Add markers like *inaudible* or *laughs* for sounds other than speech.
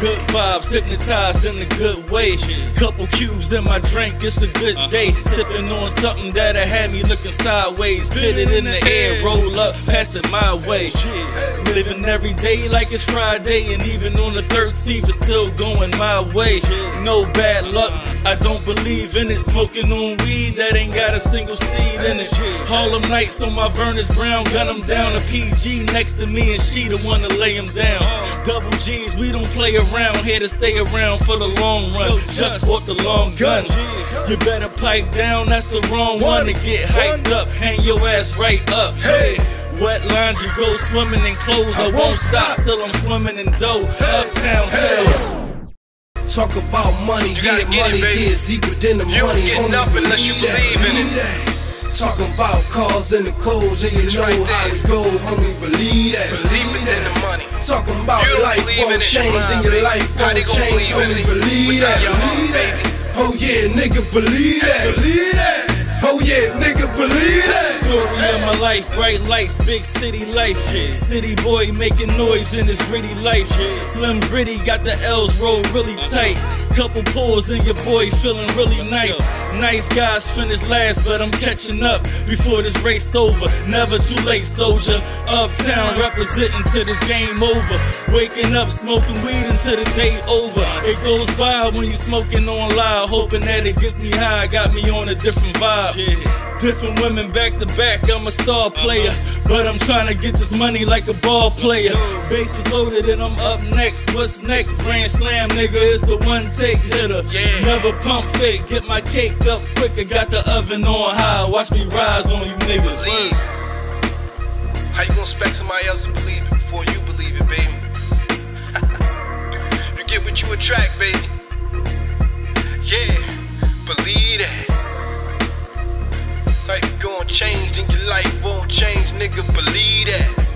Good vibes, hypnotized in a good way. Couple cubes in my drink, it's a good uh-huh. day. Sipping on something that'll have me looking sideways. Pit it in the air, roll up, pass it my way. Living every day like it's Friday, and even on the 13th, it's still going my way. No bad luck, I don't believe in it. Smoking on weed that ain't got a single seed in it. Harlem nights on my Vernest Brown, gun them down. A PG next to me, and she the one to lay him down. Double G's, we don't play around, here to stay around for the long run. Just bought the long gun. You better pipe down, that's the wrong one to get hyped up. Hang your ass right up. Hey. Wet lines, you go swimming in clothes. I won't stop till I'm swimming in dough. Uptown sales. Talk about money, You yeah, get money baby. is deeper than the You money. homie, up unless you believe in it. that. Talking about cars and the codes, and you It's know right how it goes, homie. Believe that. Believe it in the money. Talking about You life won't change, then your life won't gonna change, homie. Oh, believe that. *laughs* Believe that. Oh yeah, nigga, believe that. Believe that. Oh yeah, nigga, believe life, bright lights, big city life. City boy making noise in this gritty life. Slim gritty, got the L's roll really tight. Couple pulls and your boy feeling really nice. Nice guys finish last, but I'm catching up before this race over. Never too late, soldier. Uptown representing till this game over. Waking up, smoking weed until the day over. It goes by when you smoking on live, hoping that it gets me high. Got me on a different vibe. Different women back to back, I'm a star uh-huh. player. But I'm trying to get this money like a ball player. Bases loaded and I'm up next. What's next? Grand Slam, nigga, is the one take hitter. Yeah. Never pump fake, get my cake up quicker. Got the oven on high, watch me rise on you niggas. Believe. How you gonna expect somebody else to believe it before you believe it, baby? *laughs* you get what you attract, baby. Yeah, believe that. Life gonna change, then your life won't change, nigga. Believe that.